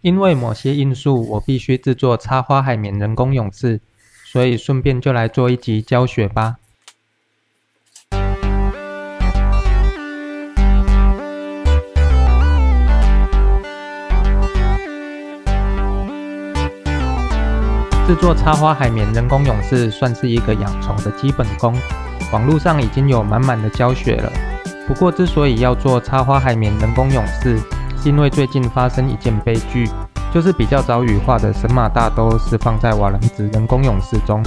因为某些因素，我必须制作插花海绵人工勇士，所以顺便就来做一集教学吧。制作插花海绵人工勇士算是一个养虫的基本功，网络上已经有满满的教学了。不过，之所以要做插花海绵人工勇士，因为最近发生一件悲剧，就是比较早羽化的神马大都是放在瓦楞子人工勇士中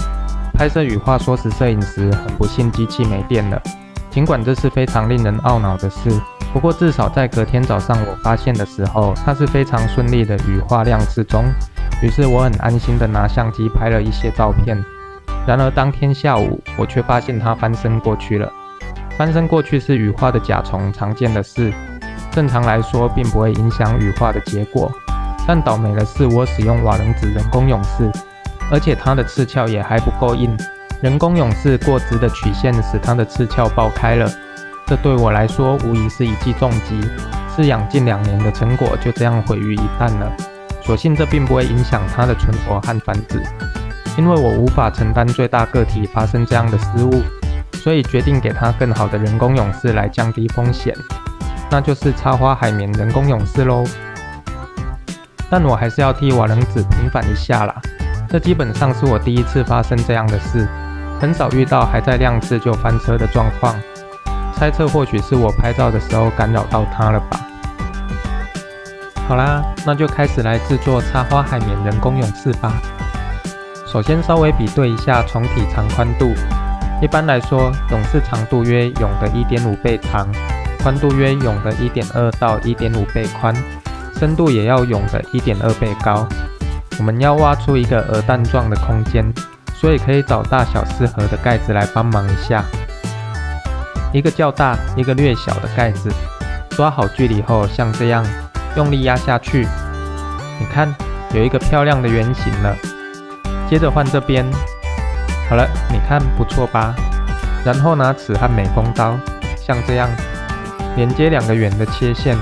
拍摄羽化缩时摄影时，很不幸机器没电了。尽管这是非常令人懊恼的事，不过至少在隔天早上我发现的时候，它是非常顺利的羽化亮翅中。于是我很安心的拿相机拍了一些照片，然而当天下午我却发现它翻身过去了。翻身过去是羽化的甲虫常见的事，正常来说并不会影响羽化的结果。但倒霉的是我使用瓦楞子人工勇士，而且它的刺鞘也还不够硬。人工勇士过直的曲线使它的刺鞘爆开了，这对我来说无疑是一记重击，饲养近两年的成果就这样毁于一旦了。所幸这并不会影响它的存活和繁殖，因为我无法承担最大个体发生这样的失误，所以决定给它更好的人工勇士来降低风险，那就是插花海绵人工勇士喽。但我还是要替瓦楞子平反一下啦，这基本上是我第一次发生这样的事，很少遇到还在亮翅就翻车的状况，猜测或许是我拍照的时候干扰到它了吧。好啦，那就开始来制作插花海绵人工勇士吧。首先稍微比对一下虫体长宽度。一般来说，勇士长度约蛹的一点五倍长，宽度约蛹的一点二到一点五倍宽，深度也要蛹的一点二倍高。我们要挖出一个鹅蛋状的空间，所以可以找大小适合的盖子来帮忙一下。一个较大，一个略小的盖子，抓好距离后，像这样。用力压下去，你看有一个漂亮的圆形了。接着换这边，好了，你看不错吧？然后拿尺和美工刀，像这样连接两个圆的切线，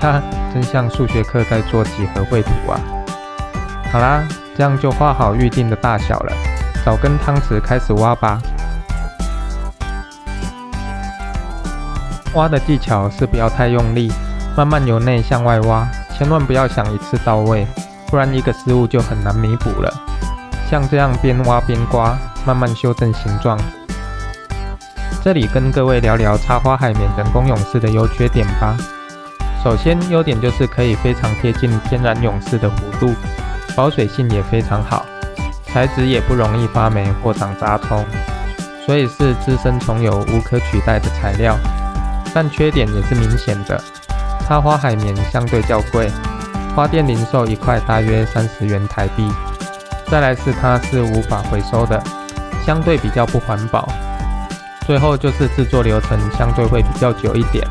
哈，真像数学课在做几何绘图啊！好啦，这样就画好预定的大小了。找根汤匙开始挖吧。挖的技巧是不要太用力。慢慢由内向外挖，千万不要想一次到位，不然一个失误就很难弥补了。像这样边挖边刮，慢慢修正形状。这里跟各位聊聊插花海绵人工勇士的优缺点吧。首先，优点就是可以非常贴近天然勇士的弧度，保水性也非常好，材质也不容易发霉或长杂虫，所以是资深虫友无可取代的材料。但缺点也是明显的。插花海绵相对较贵，花店零售一块大约三十元台币。再来是它是无法回收的，相对比较不环保。最后就是制作流程相对会比较久一点。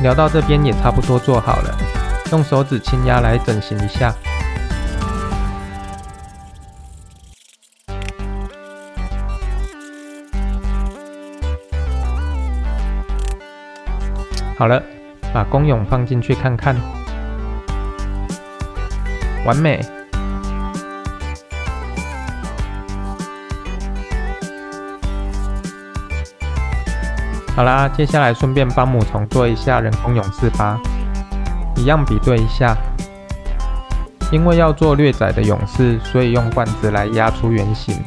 聊到这边也差不多做好了，用手指轻压来整形一下。好了，把公蛹放进去看看，完美。好啦，接下来顺便帮母虫做一下人工勇士吧，一样比对一下。因为要做略窄的勇士，所以用罐子来压出圆形。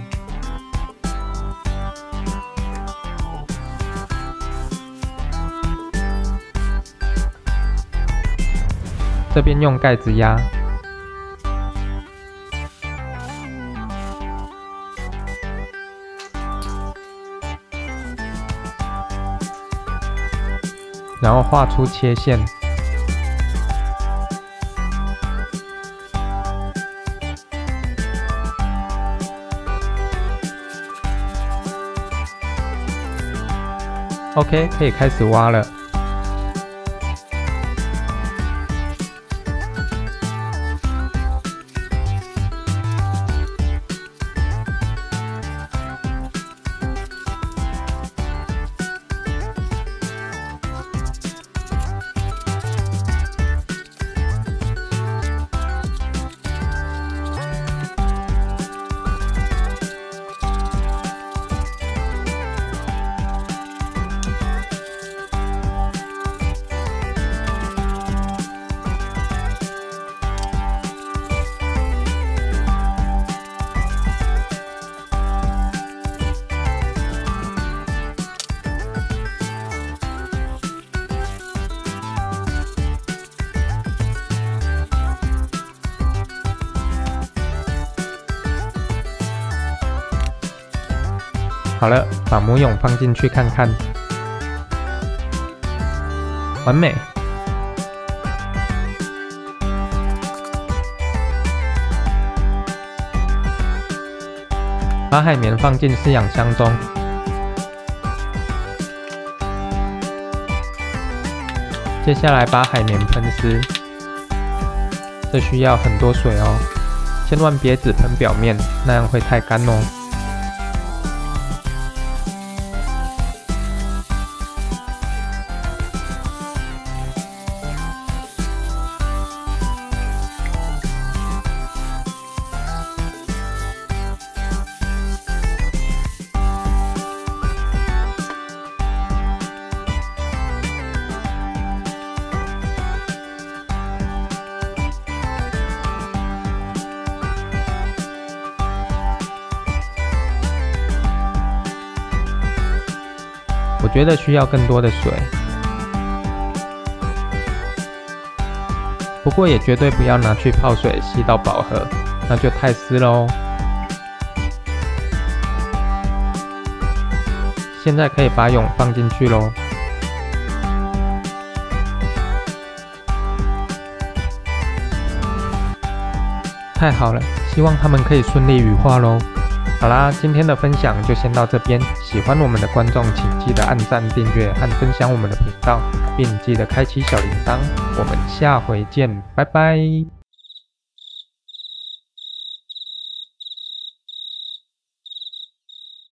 这边用盖子压，然后画出切线。OK，可以开始挖了。好了，把母蛹放进去看看，完美。把海绵放进饲养箱中，接下来把海绵喷湿，这需要很多水哦，千万别只喷表面，那样会太干哦。觉得需要更多的水，不过也绝对不要拿去泡水吸到饱和，那就太湿了哦。现在可以把蛹放进去喽，太好了，希望它们可以顺利羽化喽。好啦，今天的分享就先到这边。喜欢我们的观众，请记得按赞、订阅和分享我们的频道，并记得开启小铃铛。我们下回见，拜拜。